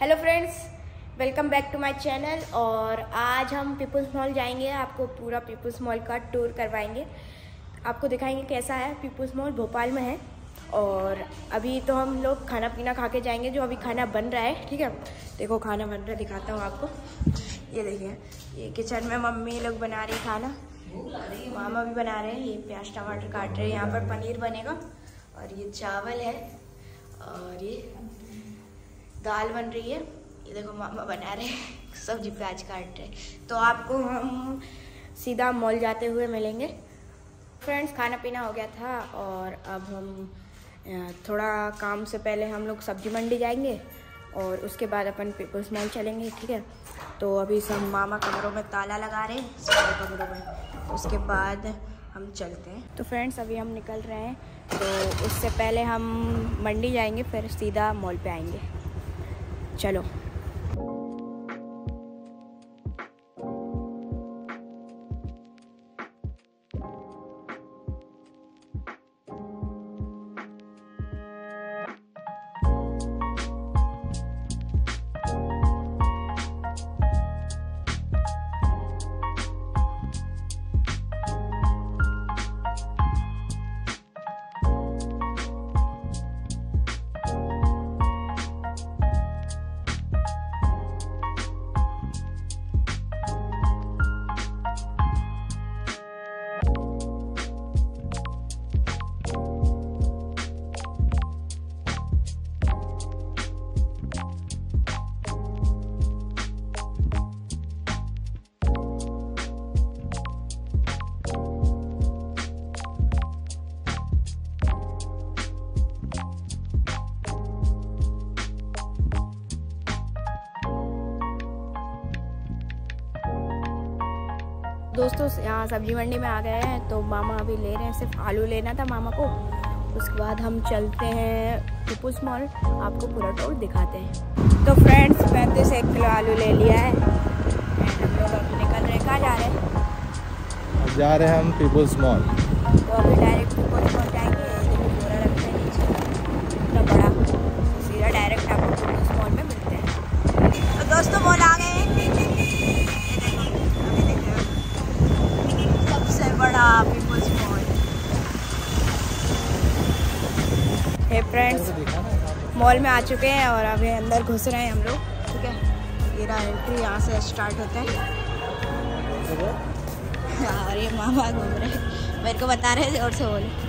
Hello friends welcome back to my channel और आज हम पीपल्स मॉल जाएँगे। आपको पूरा पीपल्स मॉल का टूर करवाएँगे। आपको दिखाएँगे कैसा है पीपल्स मॉल भोपाल में है। और अभी तो हम लोग खाना पीना खा के जाएँगे, जो अभी खाना बन रहा है। ठीक है? देखो, खाना बन रहा है, दिखाता हूँ आपको। ये देखिए, ये किचन में मम्मी लोग बना रही खाना। मामा भी बना रहे हैं। ये प्याज टमाटर काट रहे हैं। यहाँ पर पनीर बनेगा। और ये चावल है। और ये दाल बन रही है। ये देखो मामा बना रहे हैं। सब्ज़ी प्याज काट रहे तो आपको हम सीधा मॉल जाते हुए मिलेंगे। फ्रेंड्स, खाना पीना हो गया था और अब हम थोड़ा काम से पहले हम लोग सब्ज़ी मंडी जाएँगे और उसके बाद अपन पीपल्स मॉल चलेंगे, ठीक है? तो अभी सब मामा कमरों में ताला लगा रहे हैं कमरों में। उसके बाद हम चलते हैं। तो फ्रेंड्स, अभी हम निकल रहे हैं। तो उससे पहले हम मंडी जाएँगे, फिर सीधा मॉल पे आएँगे। चलो दोस्तों यहाँ सब्ज़ी मंडी में आ गए हैं तो मामा अभी ले रहे हैं सिर्फ़ आलू लेना था मामा को। उसके बाद हम चलते हैं टिपुस मॉल आपको पूरा टोल दिखाते हैं। तो फ्रेंड्स पैंतीस एक किलो आलू ले लिया है। हम लोग अभी निकल रहे कहाँ जा रहे हैं। जा रहे हैं हम पीपुल्स मॉल तो अभी डायरेक्ट मॉल में आ चुके हैं और अभी अंदर घुस रहे हैं हम लोग ठीक है? ये रहा एंट्री यहाँ से स्टार्ट होता है। और ये मामा घूम रहे हैं। मेरे को बता रहे हैं और से बोले।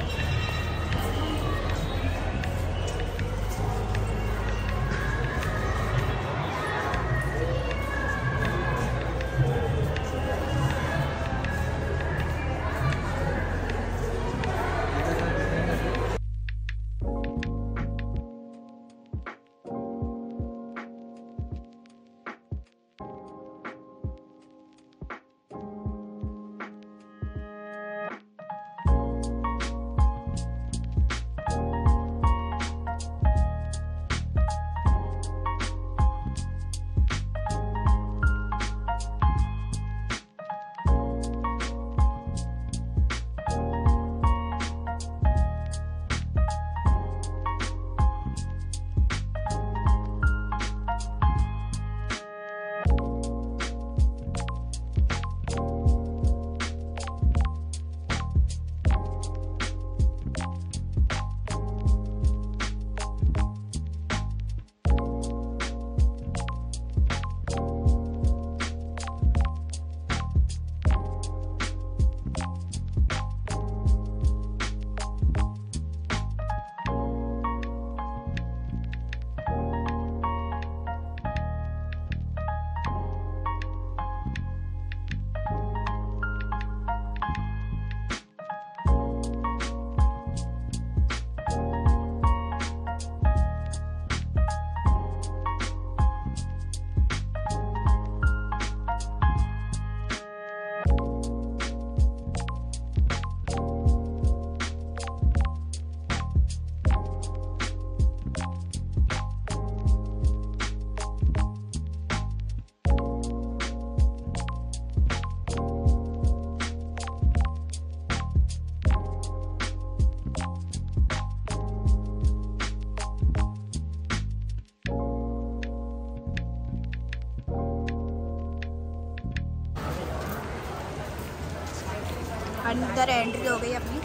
अंदर एंट्री हो गई अपनी।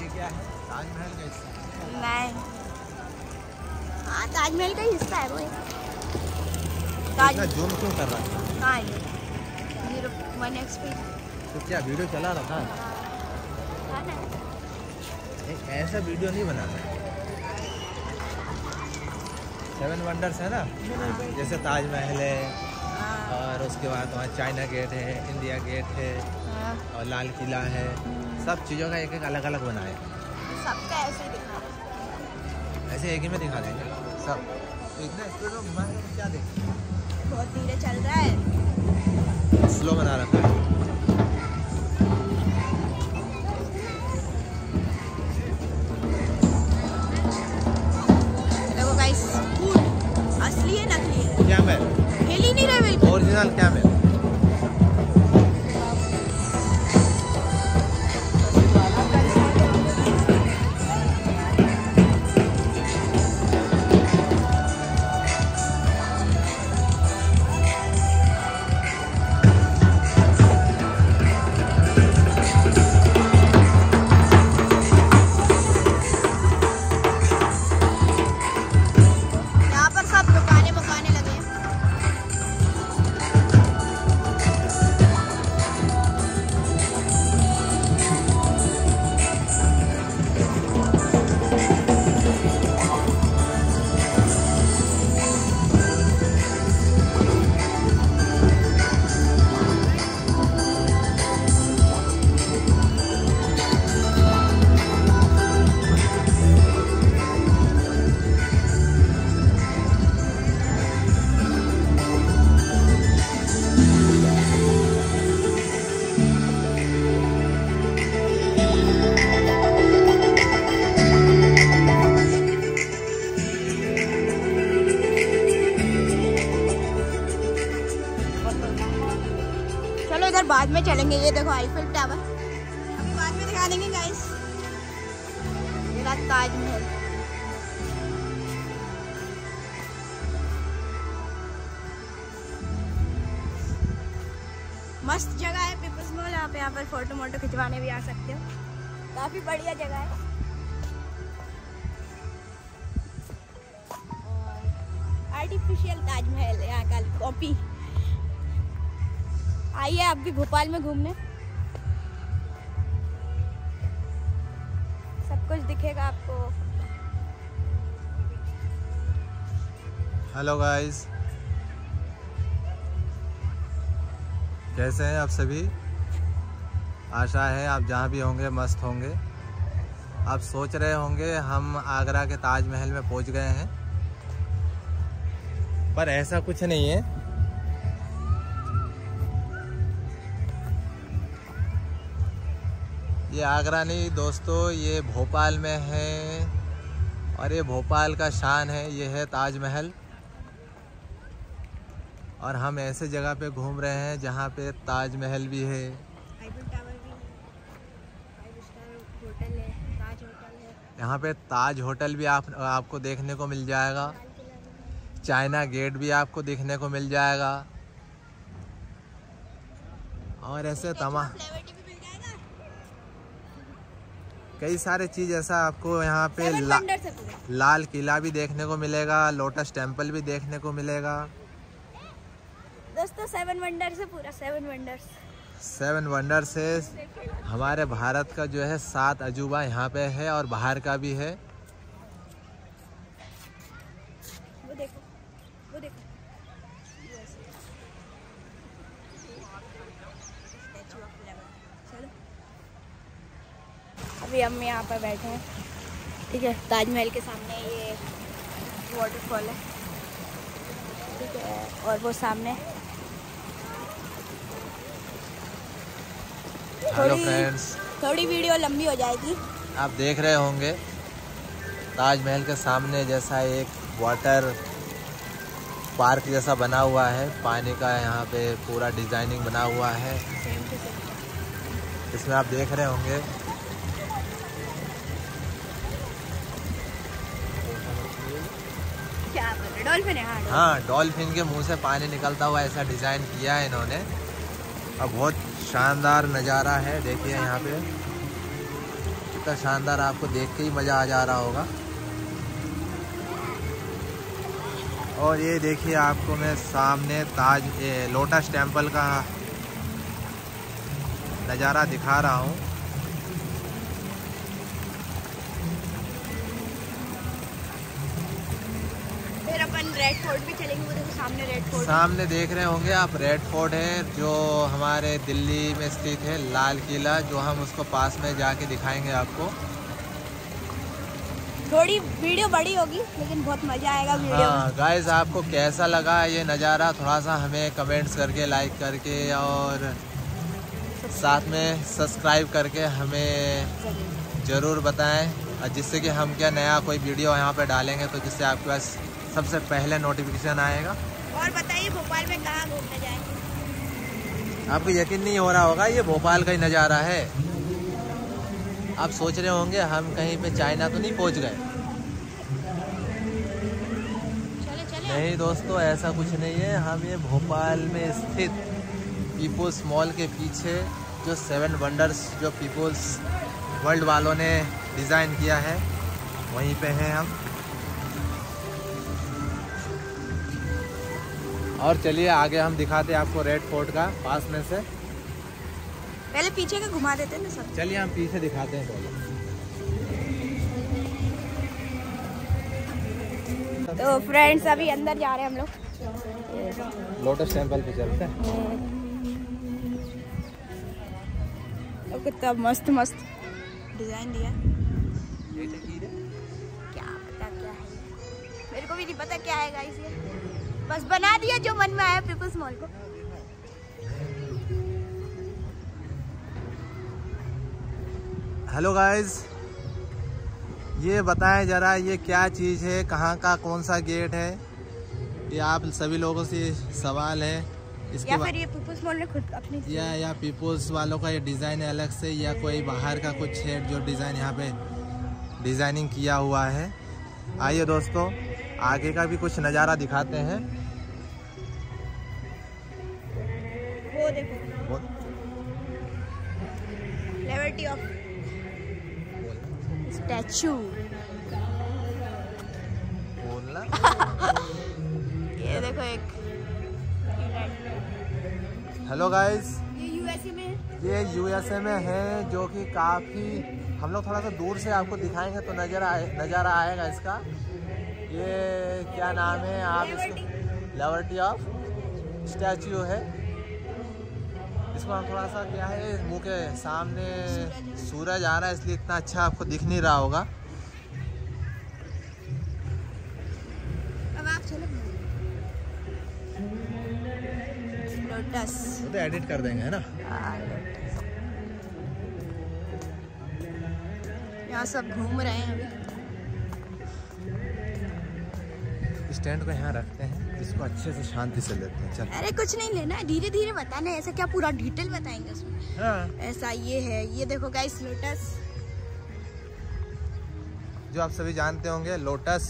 ये क्या है? ताजमहल का हिस्सा। हाँ ताजमहल का हिस्सा है वो ताज जूम क्यों कर रहा है? हाँ ये वन एक्स पी। तो क्या वीडियो चला रहा था? ऐसा वीडियो नहीं बनाना है। सेवन वंडर्स है ना? जैसे ताजमहल है और उसके बाद वहाँ चाइना गेट है इंडिया गेट है और लाल किला है। सब चीज़ों का एक एक अलग अलग बनाया सबका ऐसे ही दिखा ऐसे एक ही में दिखा देंगे। सब। तो इतना स्पीड में घुमा क्या देखें? है। बहुत धीरे चल रहा है। स्लो बना रखा है। में चलेंगे, ये देखो आईफिल टावर अभी बाद में दिखा देंगे गाइस रहा ताजमहल। मस्त जगह है पीपल्स मॉल आप यहाँ पर फ़ोटो मोटो खिंचवाने भी आ सकते हो। काफ़ी बढ़िया जगह है। आर्टिफिशियल ताजमहल, यहाँ का कॉपी आइए आप भी भोपाल में घूमने। सब कुछ दिखेगा आपको। हेलो गाइस कैसे हैं आप सभी? आशा है आप जहाँ भी होंगे, मस्त होंगे। आप सोच रहे होंगे, हम आगरा के ताजमहल में पहुँच गए हैं। पर ऐसा कुछ नहीं है। ये आगरा नहीं दोस्तों ये भोपाल में है और ये भोपाल का शान है ये है ताजमहल। और हम ऐसे जगह पे घूम रहे हैं जहाँ पे ताजमहल भी है। यहाँ पे ताज होटल भी आप आपको देखने को मिल जाएगा। चाइना गेट भी आपको देखने को मिल जाएगा। और ऐसे तमा फ्लेवर टी भी मिल जाएगा कई सारे चीज़ ऐसा आपको यहाँ पे ला, लाल किला भी देखने को मिलेगा लोटस टेंपल भी देखने को मिलेगा। दोस्तों सेवन वंडर से पूरा सेवन वंडर्स सेवन वंडर से हमारे भारत का जो है सात अजूबा यहाँ पे है और बाहर का भी है वो देखो वो देखो Statue of Liberty. चलो अभी हम यहाँ पर बैठे हैं। ठीक है ताजमहल के सामने ये वाटरफॉल है। ठीक है और वो सामने। हेलो थोड़ी- फ्रेंड्स थोड़ी वीडियो लंबी हो जाएगी। आप देख रहे होंगे ताजमहल के सामने जैसा एक वाटर पार्क जैसा बना हुआ है। पानी का यहाँ पे पूरा डिज़ाइनिंग बना हुआ है। इसमें आप देख रहे होंगे डॉल्फिन है हाँ हाँ डॉल्फिन के मुँह से पानी निकलता हुआ ऐसा डिज़ाइन किया है इन्होंने। और बहुत शानदार नज़ारा है, देखिए यहाँ पे। कितना शानदार आपको देख के ही मज़ा आ जा रहा होगा। और ये देखिए आपको मैं सामने ताज लोटस टेंपल का नज़ारा दिखा रहा हूँ। रेड फोर्ट भी चलेंगे वो देखो सामने रेड फोर्ट सामने देख रहे होंगे आप रेड फोर्ट है जो हमारे दिल्ली में स्थित है लाल किला जो हम उसको पास में जाके दिखाएँगे आपको। थोड़ी वीडियो बड़ी होगी लेकिन बहुत मज़ा आएगा वीडियो हाँ गाइस आपको कैसा लगा ये नज़ारा? थोड़ा सा हमें कमेंट्स करके लाइक करके और साथ में सब्सक्राइब करके हमें ज़रूर। बताएँ। और जिससे कि हम क्या नया कोई वीडियो यहाँ पे डालेंगे तो जिससे आपके पास सबसे पहले नोटिफिकेशन आएगा। और बताइए भोपाल में कहाँ घूमने जाएँगे? आपको यकीन नहीं हो रहा होगा ये भोपाल का ही नज़ारा है। आप सोच रहे होंगे हम कहीं पे चाइना तो नहीं पहुँच गए। नहीं दोस्तों ऐसा कुछ नहीं है। हम ये भोपाल में स्थित पीपुल्स मॉल के पीछे जो सेवन वंडर्स जो पीपुल्स वर्ल्ड वालों ने डिज़ाइन किया है वहीं पे हैं हम। और चलिए आगे हम दिखाते हैं आपको रेड फोर्ट का पास में से। पहले पीछे का घुमा देते हैं ना सब। चलिए हम पीछे दिखाते हैं पहले। तो फ्रेंड्स अभी अंदर जा रहे हैं हम लोग। लोटस टेंपल पे चलते हैं। और कितना मस्त मस्त। डिज़ाइन दिया। क्या पता क्या है। मेरे को भी नहीं पता क्या है गाइस ये। बस बना दिया जो मन में आया पीपल्स मॉल को। हेलो गाइस ये बताएँ जरा ये क्या चीज़ है कहाँ का कौन सा गेट है? ये आप सभी लोगों से सवाल है। इसके या फिर ये पीपल्स मॉल ने खुद अपनी या या पीपुल्स वालों का ये डिज़ाइन है अलग से या कोई बाहर का कुछ है जो डिज़ाइन यहाँ पे डिज़ाइनिंग किया हुआ है। आइए दोस्तों आगे का भी कुछ नज़ारा दिखाते हैं। ऑफ़ स्टैचू बोलना? ये देखो एक हेलो गाइस ये यूएसए में है। ये यूएसए में है जो कि काफ़ी हम लोग थोड़ा सा दूर से आपको दिखाएँगे तो नज़र आए नज़ारा आएगा इसका। ये क्या नाम है आप इसको? लिबर्टी ऑफ़ स्टैचू है। इसको हम थोड़ा सा क्या है मुँह के सामने सूरज आ रहा है इसलिए इतना अच्छा आपको दिख नहीं रहा होगा। लोटस तो एडिट कर देंगे है ना? यहाँ सब घूम रहे हैं अभी। स्टैंड को यहाँ रखते हैं। इसको अच्छे से शांति से लेते हैं चल। अरे कुछ नहीं लेना धीरे धीरे बताना ऐसा क्या पूरा डिटेल बताएँगे उसमें? हाँ। ऐसा ये है ये देखो गाइस लोटस जो आप सभी जानते होंगे लोटस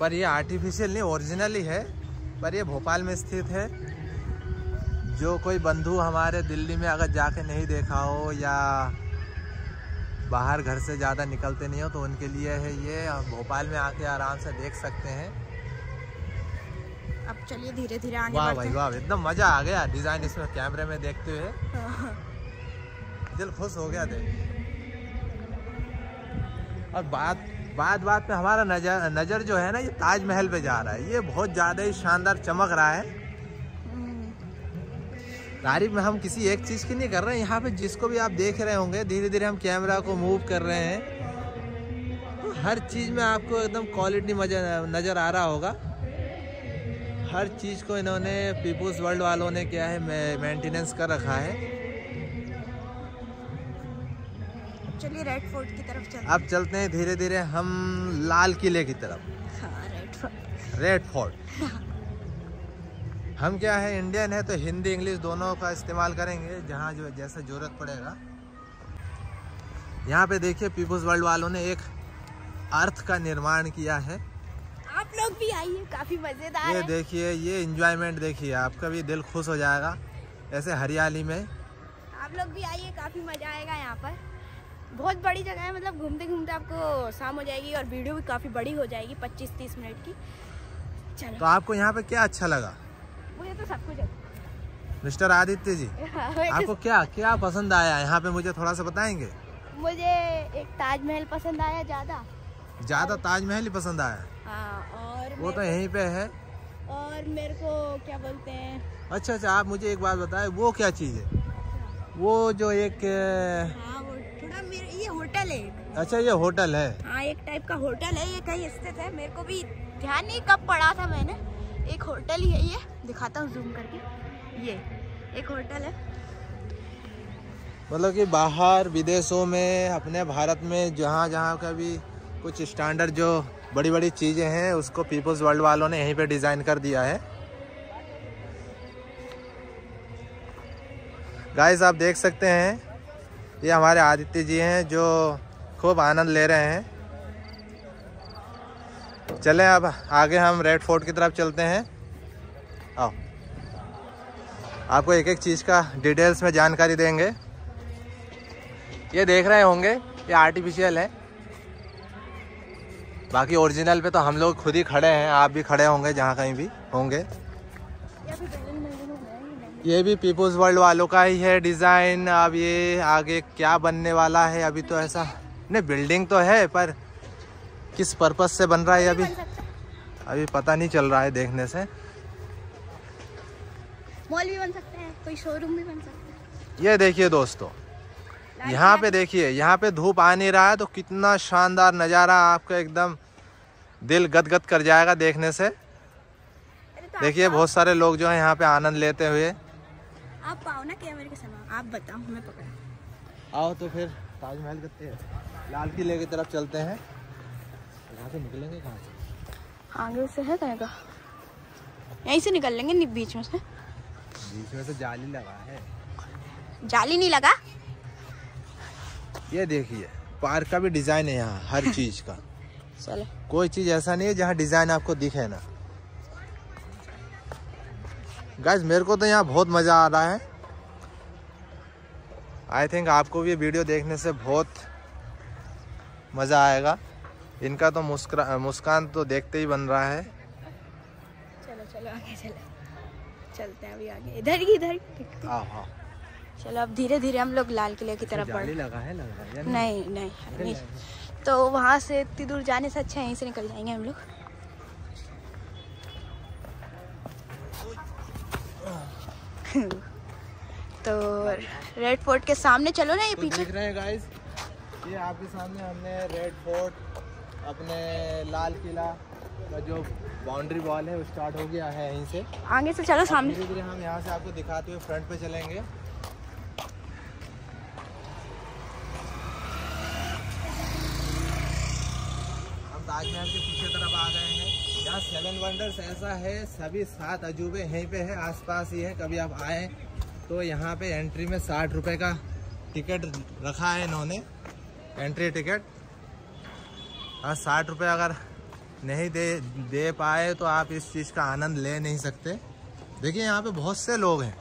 पर ये आर्टिफिशियल नहीं ओरिजिनल ही है पर ये भोपाल में स्थित है। जो कोई बंधु हमारे दिल्ली में अगर जाके नहीं देखा हो या बाहर घर से ज़्यादा निकलते नहीं हो तो उनके लिए है ये भोपाल में आके आराम से देख सकते हैं। अब चलिए धीरे धीरे आगे वाह भाई वाह एकदम मज़ा आ गया डिज़ाइन इसमें कैमरे में देखते हुए। दिल खुश हो गया देख। और बात बात बात पे हमारा नज़र नज़र जो है ना ये ताजमहल पे जा रहा है। ये बहुत ज़्यादा ही शानदार चमक रहा है। तारीफ़ में हम किसी एक चीज़ की नहीं कर रहे हैं। यहाँ पे जिसको भी आप देख रहे होंगे धीरे धीरे हम कैमरा को मूव कर रहे हैं। हर चीज़ में आपको एकदम क्वालिटी नज़र आ रहा होगा। हर चीज़ को इन्होंने पीपुल्स वर्ल्ड वालों ने क्या है मेंटेनेंस कर रखा है। चलिए रेड फोर्ट की तरफ़ चलते अब चलते हैं धीरे धीरे हम लाल किले की तरफ़। हाँ रेड फोर्ट रेड फोर्ट हम क्या है इंडियन है तो हिंदी इंग्लिश दोनों का इस्तेमाल करेंगे जहाँ जो जैसा ज़रूरत पड़ेगा। यहाँ पे देखिए पीपुल्स वर्ल्ड वालों ने एक अर्थ का निर्माण किया है। आप लोग भी आइए काफ़ी मज़ेदार ये देखिए ये इंजॉयमेंट देखिए आपका भी दिल खुश हो जाएगा ऐसे हरियाली में। आप लोग भी आइए काफ़ी मज़ा आएगा यहाँ पर। बहुत बड़ी जगह है मतलब घूमते घूमते आपको शाम हो जाएगी और वीडियो भी काफ़ी बड़ी हो जाएगी 25-30 मिनट की। चलो। तो आपको यहाँ पे क्या अच्छा लगा? मुझे तो सब कुछ मिस्टर आदित्य जी आपको क्या क्या पसंद आया? यहाँ पे मुझे थोड़ा सा बताएँगे? मुझे एक ताजमहल पसंद आया ज़्यादा। ज़्यादा ताजमहल ही पसंद आया हाँ। और वो तो यहीं पे है। और मेरे को क्या बोलते हैं? अच्छा अच्छा आप मुझे एक बात बताए वो क्या चीज़ है? वो जो एक हाँ वो थोड़ा मेरे ये होटल है अच्छा ये होटल है। हाँ एक टाइप का होटल है ये कहीं स्थित है। मेरे को भी ध्यान नहीं कब पड़ा था मैंने। एक होटल ही है ये। दिखाता हूँ जूम करके। ये एक होटल है। मतलब कि बाहर विदेशों में अपने भारत में जहाँ जहाँ का भी कुछ स्टैंडर्ड जो बड़ी बड़ी चीज़ें हैं, उसको पीपल्स वर्ल्ड वालों ने यहीं पे डिज़ाइन कर दिया है। गाइस आप देख सकते हैं, ये हमारे आदित्य जी हैं जो खूब आनंद ले रहे हैं। चलें अब आगे हम रेड फोर्ट की तरफ़ चलते हैं। आओ। आपको एक एक चीज़ का डिटेल्स में जानकारी देंगे। ये देख रहे होंगे, ये आर्टिफिशियल है। बाकी ओरिजिनल पे तो हम लोग खुद ही खड़े हैं आप भी खड़े होंगे जहाँ कहीं भी होंगे। या भी पीपुल्स वर्ल्ड वालों का ही है डिज़ाइन अब ये आगे क्या बनने वाला है अभी तो ऐसा नहीं बिल्डिंग तो है पर किस पर्पस से बन रहा है अभी? अभी पता नहीं चल रहा है देखने से। मॉल भी बन सकते हैं कोई शोरूम भी बन सकता है। ये देखिए दोस्तों यहाँ पे देखिए यहाँ पे धूप आ नहीं रहा है तो कितना शानदार नज़ारा आपका एकदम दिल गदगद कर जाएगा देखने से। तो देखिए बहुत सारे लोग जो है यहाँ पे आनंद लेते हुए। आप पाओ ना कैमरे के सामने। आप बताओ हमें पकड़ा। आओ तो फिर ताजमहल करते हैं। लाल किले की तरफ़ चलते हैं। यहाँ से निकलेंगे कहाँ से? आगे से है कहीं का यहीं से निकल लेंगे बीच में से। बीच में से जाली लगा है। जाली नहीं लगा? ये देखिए पार्क का भी डिज़ाइन है यहाँ हर चीज़ का। चलो। कोई चीज़ ऐसा नहीं है जहाँ डिज़ाइन आपको दिखे ना। गाइस मेरे को तो यहाँ बहुत मज़ा आ रहा है। आई थिंक आपको भी वीडियो देखने से बहुत मज़ा आएगा। इनका तो मुस्कुरा मुस्कान तो देखते ही बन रहा है। चलो चलो आगे चलो। चलते हैं अभी आगे। इधर ही इधर ही। हैं। चलो अब धीरे धीरे हम लोग लाल किले की तरफ़ बढ़ जाली लगा है लग है। या नहीं? नहीं नहीं। तो वहाँ से इतनी दूर जाने से अच्छा यहीं से निकल जाएँगे हम लोग। तो रेड फोर्ट के सामने चलो ना ये तो पीछे। देख रहे हैं गाइस ये आपके सामने हमने रेड फोर्ट अपने लाल किला का जो बाउंड्री वॉल है वो स्टार्ट हो गया है यहीं से। आगे से चलो सामने। धीरे धीरे हम यहाँ से आपको दिखाते हुए फ्रंट पे चलेंगे हम ताजमहल के पीछे तरफ़ आ गए हैं। यहाँ सेवन वंडर्स ऐसा है सभी सात अजूबे यहीं पे है आसपास ही है। कभी आप आए तो यहाँ पे एंट्री में साठ रुपये का टिकट रखा है इन्होंने। एंट्री टिकट हाँ साठ रुपये अगर नहीं दे दे पाए तो आप इस चीज़ का आनंद ले नहीं सकते। देखिए यहाँ पे बहुत से लोग हैं।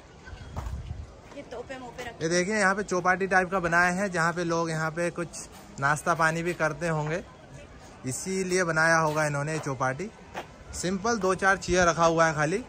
ये तोपे मोपे ये देखिए यहाँ पे चौपाटी टाइप का बनाया है जहाँ पे लोग यहाँ पे कुछ नाश्ता पानी भी करते होंगे। इसीलिए बनाया होगा इन्होंने चौपाटी। सिंपल दो चार चेयर रखा हुआ है खाली।